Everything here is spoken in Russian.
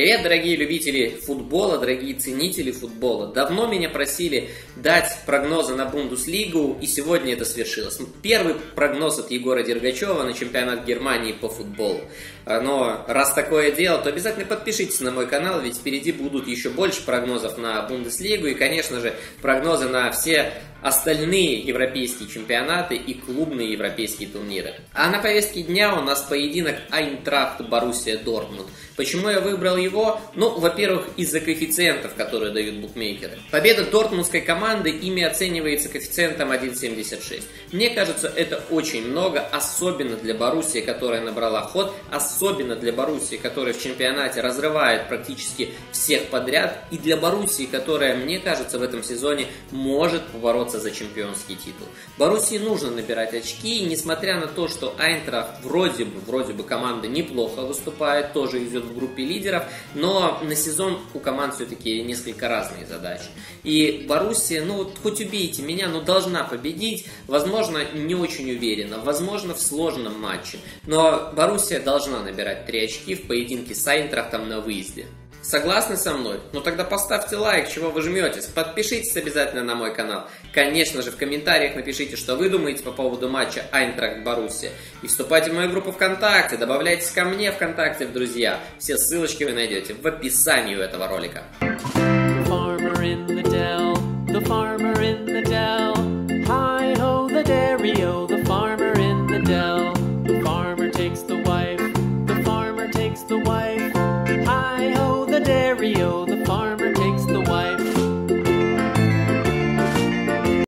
Привет, дорогие любители футбола, дорогие ценители футбола. Давно меня просили дать прогнозы на Бундеслигу, и сегодня это свершилось. Первый прогноз от Егора Дергачева на чемпионат Германии по футболу. Но раз такое дело, то обязательно подпишитесь на мой канал, ведь впереди будут еще больше прогнозов на Бундеслигу и, конечно же, прогнозы на все остальные европейские чемпионаты и клубные европейские турниры. А на повестке дня у нас поединок Айнтрахт Боруссия Дортмунд. Почему я выбрал его? Ну, во-первых, из-за коэффициентов, которые дают букмекеры. Победа дортмундской команды ими оценивается коэффициентом 1.76. Мне кажется, это очень много, особенно для Боруссии, которая набрала ход, особенно для Боруссии, которая в чемпионате разрывает практически всех подряд, и для Боруссии, которая, мне кажется, в этом сезоне может побороться за чемпионский титул. Боруссии нужно набирать очки, и несмотря на то, что Айнтрахт вроде бы, вроде бы команда неплохо выступает, тоже идет в группе лидеров, но на сезон у команд все-таки несколько разные задачи. И Боруссия, ну вот хоть убейте меня, но должна победить, возможно, не очень уверенно, возможно, в сложном матче, но Боруссия должна набирать 3 очки в поединке с Айнтрахтом на выезде. Согласны со мной? Ну тогда поставьте лайк, чего вы жметесь. Подпишитесь обязательно на мой канал. Конечно же, в комментариях напишите, что вы думаете по поводу матча Айнтракт Баруси. И вступайте в мою группу ВКонтакте, добавляйтесь ко мне ВКонтакте в друзья. Все ссылочки вы найдете в описании у этого ролика. the farmer takes the wife. Hi ho. Mario the farm.